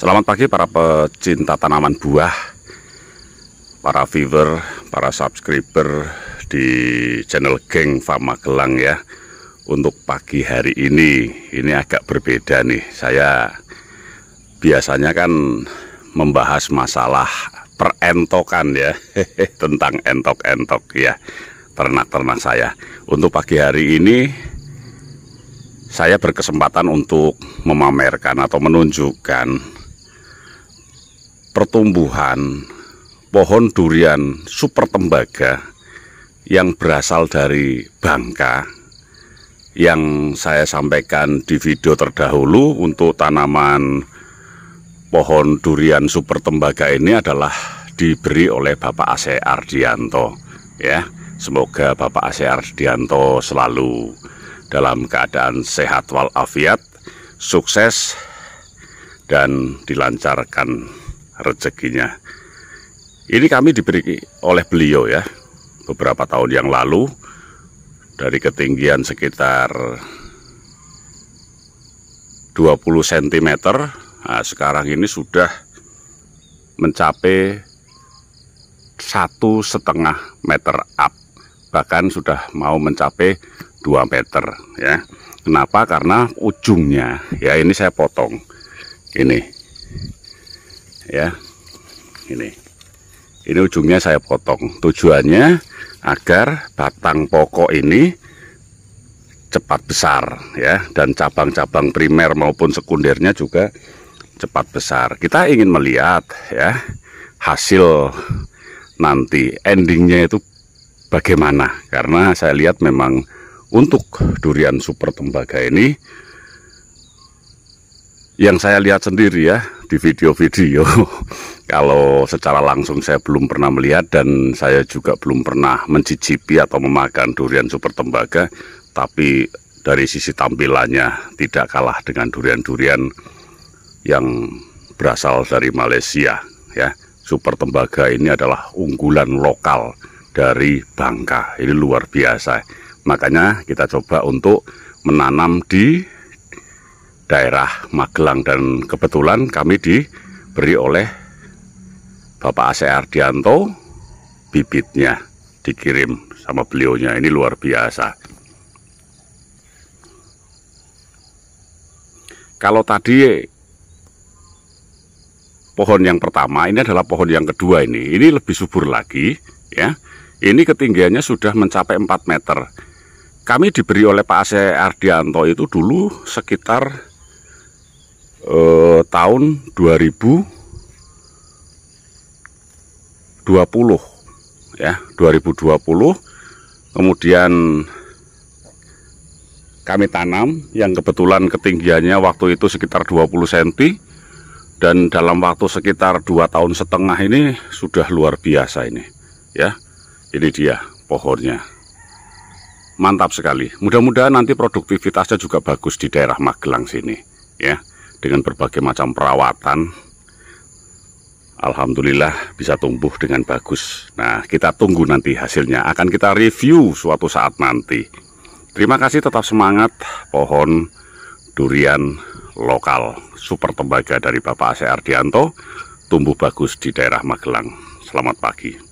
Selamat pagi para pecinta tanaman buah, para viewer, para subscriber di channel Geng Fama Gelang ya. Untuk pagi hari ini, ini agak berbeda nih. Saya biasanya kan membahas masalah perentokan ya, tentang entok-entok ya, ternak-ternak saya. Untuk pagi hari ini, saya berkesempatan untuk memamerkan atau menunjukkan pertumbuhan pohon durian super tembaga yang berasal dari Bangka yang saya sampaikan di video terdahulu untuk tanaman pohon durian super tembaga ini adalah diberi oleh Bapak Ase Ardianto ya. Semoga Bapak Ase Ardianto selalu dalam keadaan sehat walafiat sukses dan dilancarkan rezekinya. Ini kami diberi oleh beliau ya, beberapa tahun yang lalu dari ketinggian sekitar 20 cm. Nah, sekarang ini sudah mencapai satu setengah meter up, bahkan sudah mau mencapai 2 meter ya. Kenapa? Karena ujungnya ya ini saya potong. Ini ya. Ini. Ini ujungnya saya potong. Tujuannya agar batang pokok ini cepat besar ya. Dan cabang-cabang primer maupun sekundernya juga cepat besar. Kita ingin melihat ya hasil nanti endingnya itu bagaimana. Karena saya lihat memang untuk durian super tembaga ini yang saya lihat sendiri ya di video-video kalau secara langsung saya belum pernah melihat dan saya juga belum pernah mencicipi atau memakan durian super tembaga tapi dari sisi tampilannya tidak kalah dengan durian-durian yang berasal dari Malaysia ya. Super tembaga ini adalah unggulan lokal dari Bangka. Ini luar biasa. Makanya kita coba untuk menanam di daerah Magelang dan kebetulan kami diberi oleh Bapak Ase Ardianto bibitnya dikirim sama beliaunya. Ini luar biasa. Kalau tadi pohon yang pertama ini adalah pohon yang kedua ini. Ini lebih subur lagi ya. Ini ketinggiannya sudah mencapai 4 meter. Kami diberi oleh Pak Ase Ardianto itu dulu sekitar eh, tahun 2020 ya 2020 kemudian kami tanam yang kebetulan ketinggiannya waktu itu sekitar 20 cm dan dalam waktu sekitar dua tahun setengah ini sudah luar biasa ini ya. Ini dia pohonnya. Mantap sekali. Mudah-mudahan nanti produktivitasnya juga bagus di daerah Magelang sini ya dengan berbagai macam perawatan Alhamdulillah bisa tumbuh dengan bagus. Nah kita tunggu nanti hasilnya. Akan kita review suatu saat nanti. Terima kasih tetap semangat. Pohon durian lokal super tembaga dari Bapak Ase Ardianto. Tumbuh bagus di daerah Magelang. Selamat pagi